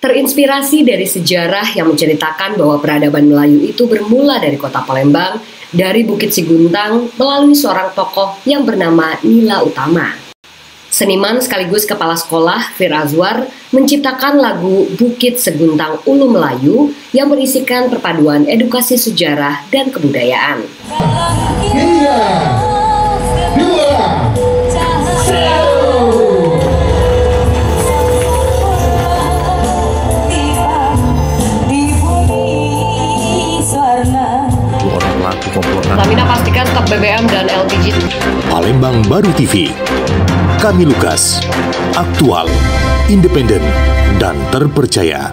Terinspirasi dari sejarah yang menceritakan bahwa peradaban Melayu itu bermula dari kota Palembang, dari Bukit Siguntang melalui seorang tokoh yang bernama Nila Utama. Seniman sekaligus kepala sekolah Fir Azwar menciptakan lagu Bukit Seguntang Ulu Melayu yang berisikan perpaduan edukasi sejarah dan kebudayaan. Iya. Pastikan stok BBM dan LPG. Palembang Baru TV. Kami Lukas. Aktual, independen, dan terpercaya.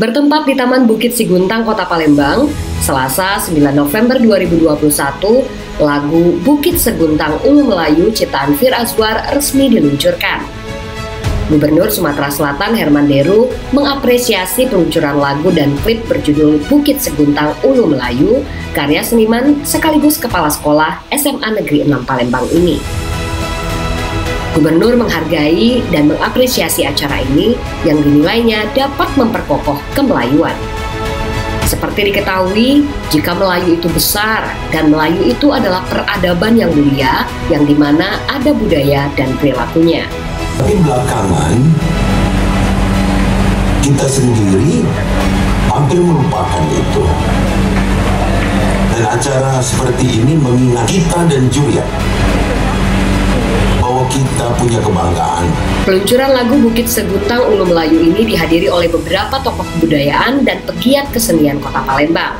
Bertempat di Taman Bukit Siguntang, Kota Palembang, Selasa 9 November 2021, lagu Bukit Seguntang Ulu Melayu ciptaan Fir Azwar resmi diluncurkan. Gubernur Sumatera Selatan Herman Deru mengapresiasi peluncuran lagu dan klip berjudul Bukit Seguntang Ulu Melayu karya seniman sekaligus kepala sekolah SMA Negeri 6 Palembang ini. Gubernur menghargai dan mengapresiasi acara ini yang dinilainya dapat memperkokoh kemelayuan. Seperti diketahui, jika Melayu itu besar dan Melayu itu adalah peradaban yang mulia yang di mana ada budaya dan perilakunya. Tapi belakangan kita sendiri hampir melupakan itu. Dan acara seperti ini mengingat kita dan Julia bahwa kita punya kebanggaan. Peluncuran lagu Bukit Segutang Ulu Melayu ini dihadiri oleh beberapa tokoh kebudayaan dan pegiat kesenian kota Palembang.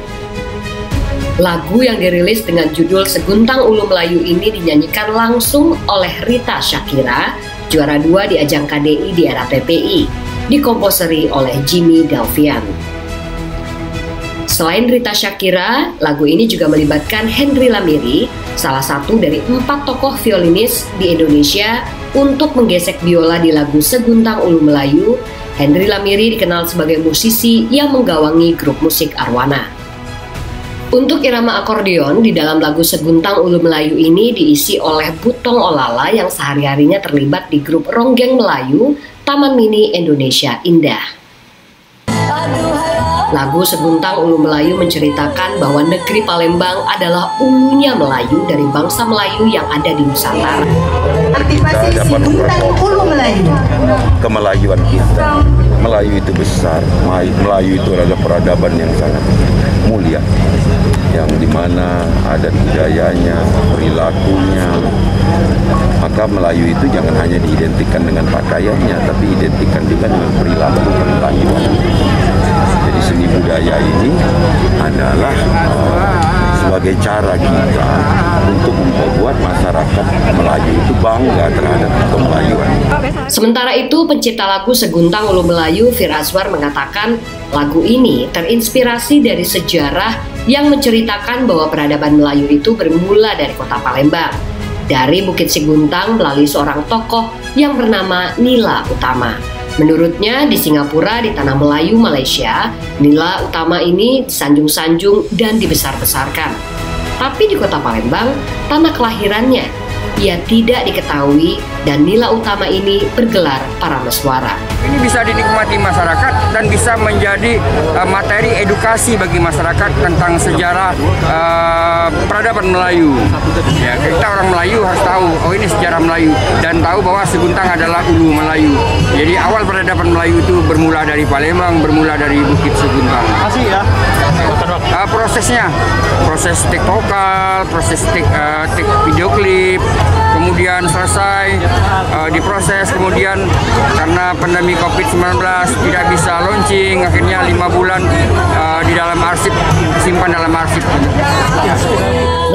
Lagu yang dirilis dengan judul Seguntang Ulu Melayu ini dinyanyikan langsung oleh Rita Shakira juara dua di ajang KDI di era TPI, dikomposeri oleh Jimmy Galvian. Selain Rita Shakira, lagu ini juga melibatkan Henry Lamiri, salah satu dari empat tokoh violinis di Indonesia untuk menggesek biola di lagu Seguntang Ulu Melayu. Henry Lamiri dikenal sebagai musisi yang menggawangi grup musik Arwana. Untuk irama akordeon di dalam lagu Seguntang Ulu Melayu ini diisi oleh Butong Olala yang sehari-harinya terlibat di grup Ronggeng Melayu Taman Mini Indonesia Indah. Lagu Seguntang Ulu Melayu menceritakan bahwa negeri Palembang adalah ulunya Melayu dari bangsa Melayu yang ada di Nusantara. Aktivasi Seguntang Ulu Melayu. Kemelayuan kita. Melayu itu besar. Melayu itu adalah peradaban yang sangat yang di mana adat budayanya, perilakunya. Maka Melayu itu jangan hanya diidentikan dengan pakaiannya, tapi identikan juga dengan perilaku kemelayuan. Jadi seni budaya ini adalah uh, sebagai cara kita untuk membuat masyarakat Melayu itu bangga terhadap kemelayuan. Sementara itu, pencipta lagu Seguntang Ulu Melayu Fir Azwar mengatakan lagu ini terinspirasi dari sejarah yang menceritakan bahwa peradaban Melayu itu bermula dari kota Palembang. Dari Bukit Seguntang melalui seorang tokoh yang bernama Nila Utama. Menurutnya di Singapura di tanah Melayu Malaysia, nila utama ini disanjung-sanjung dan dibesar-besarkan. Tapi di kota Palembang, tanah kelahirannya, ia tidak diketahui dan nila utama ini bergelar para meswara. Ini bisa dinikmati masyarakat dan bisa menjadi uh, materi edukasi bagi masyarakat tentang sejarah uh, peradaban Melayu. Ya, kita orang Melayu harus tahu, oh ini sejarah Melayu dan tahu bahwa Seguntang adalah ulu Melayu. Jadi awal peradaban Melayu itu bermula dari Palembang, bermula dari Bukit Seguntang. Masih ya? Uh, prosesnya, proses take vokal, proses take, uh, video klip, kemudian selesai uh, diproses kemudian karena pandemi COVID-19 tidak bisa launching akhirnya lima bulan uh, di dalam arsip simpan dalam arsip.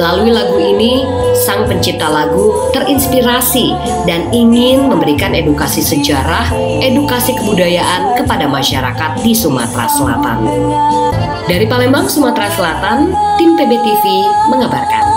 Melalui lagu ini sang pencipta lagu terinspirasi dan ingin memberikan edukasi sejarah edukasi kebudayaan kepada masyarakat di Sumatera Selatan dari Palembang, Sumatera Selatan, tim PBTV mengabarkan.